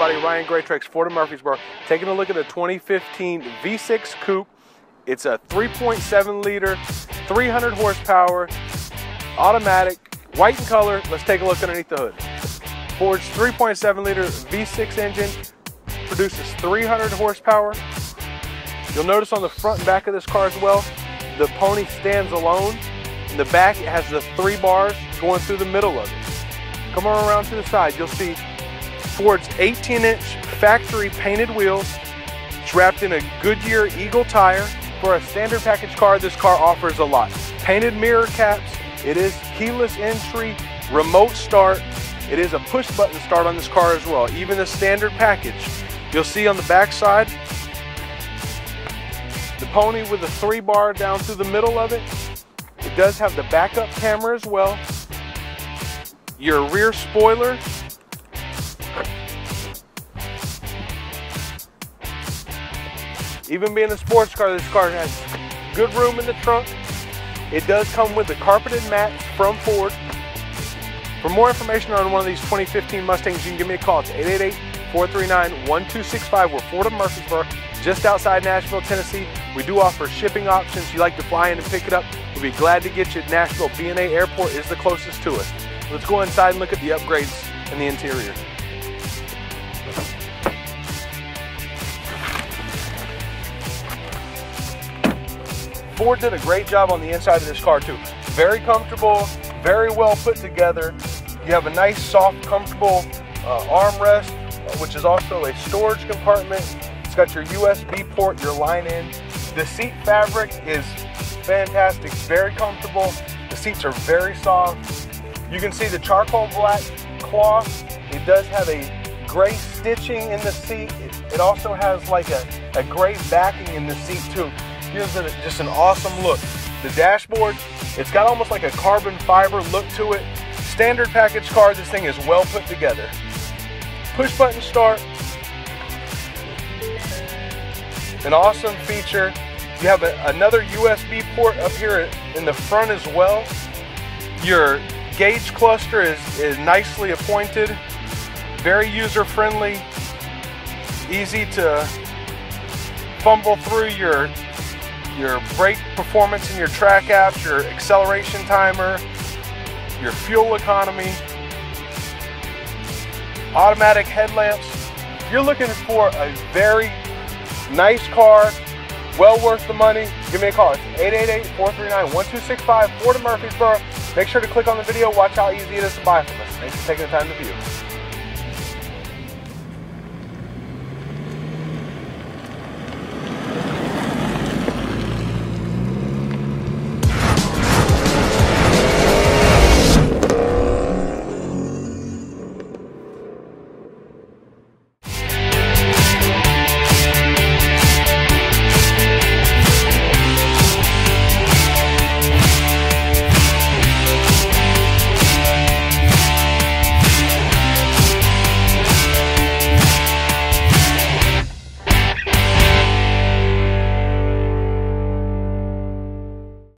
Ryan Greatrex, Ford of Murfreesboro, taking a look at a 2015 V6 Coupe. It's a 3.7 liter, 300 horsepower, automatic, white in color. Let's take a look underneath the hood. Ford's 3.7 liter V6 engine produces 300 horsepower. You'll notice on the front and back of this car as well, the Pony stands alone. In the back, it has the three bars going through the middle of it. Come on around to the side, you'll see Ford's 18 inch factory painted wheels. It's wrapped in a Goodyear Eagle tire. For a standard package car, this car offers a lot. Painted mirror caps, it is keyless entry, remote start. It is a push button start on this car as well, even the standard package. You'll see on the back side, the Pony with a three bar down through the middle of it. It does have the backup camera as well. Your rear spoiler Even being a sports car, this car has good room in the trunk. It does come with the carpeted mats from Ford. For more information on one of these 2015 Mustangs, you can give me a call. It's 888-439-1265. We're Ford of Murfreesboro, just outside Nashville, Tennessee. We do offer shipping options. If you like to fly in and pick it up, we'll be glad to get you at Nashville. BNA Airport is the closest to us. Let's go inside and look at the upgrades in the interior. Ford did a great job on the inside of this car too. Very comfortable, very well put together. You have a nice, soft, comfortable uh, armrest, uh, which is also a storage compartment. It's got your USB port, your line in. The seat fabric is fantastic, very comfortable. The seats are very soft. You can see the charcoal black cloth. It does have a gray stitching in the seat. It, also has like a, a gray backing in the seat too gives it just an awesome look. The dashboard, it's got almost like a carbon fiber look to it. Standard package car, this thing is well put together. Push button start. An awesome feature. You have a, another USB port up here in the front as well. Your gauge cluster is, is nicely appointed, very user friendly, easy to fumble through your your brake performance in your track apps, your acceleration timer, your fuel economy, automatic headlamps. If you're looking for a very nice car, well worth the money, give me a call. It's 888-439-1265, Ford of Murfreesboro. Make sure to click on the video, watch how easy it is to buy from us. Thanks for taking the time to view.